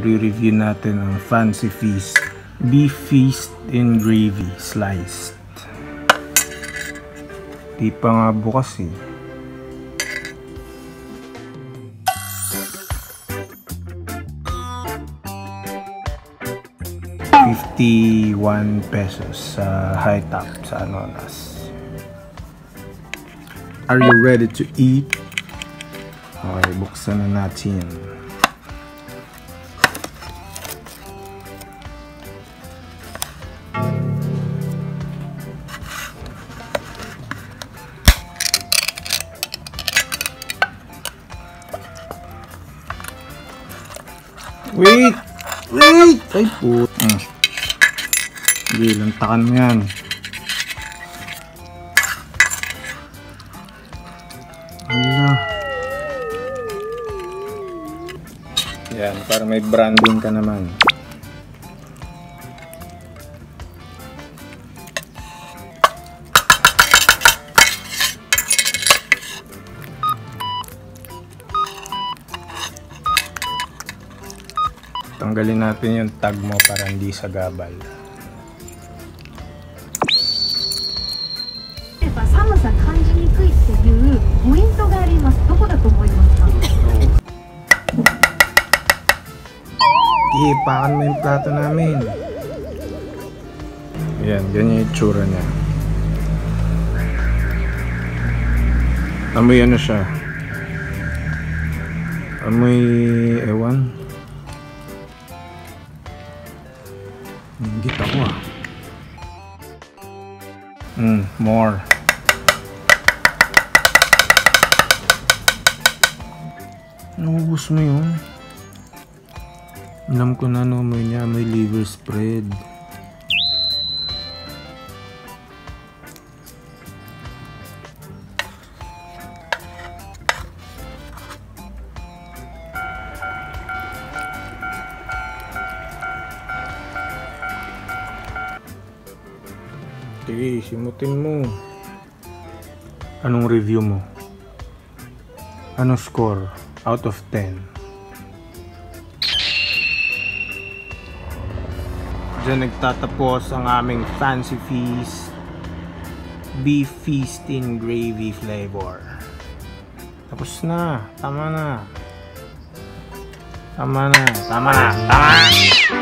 i-review natin ang Fancy Feast Beef Feast in Gravy Sliced. Di pa nga bukas eh. Fifty-one pesos sa high top sa Anonas. Are you ready to eat? Okay, buksan na natin. Wait! Wait! Ay, put. Mm. Hindi, lantakan mo yan. Ala. Yan, para may branding ka naman. Tanggalin natin yung tag mo para hindi sagabal. Ihipakan mo yung plato namin. Yan, ganyan yung itsura niya. Amoy ano siya? Amoy ewan? Hinggit ako ah. Mm, more. Naubos mo yun. Alam ko na no, may niya, may liver spread. Sige, simutin mo. Anong review mo? Anong score out of 10? Diyan nagtatapos ang aming fancy feast beef feast in gravy flavor. Tapos na, tama na. Tama na, tama na, tama na.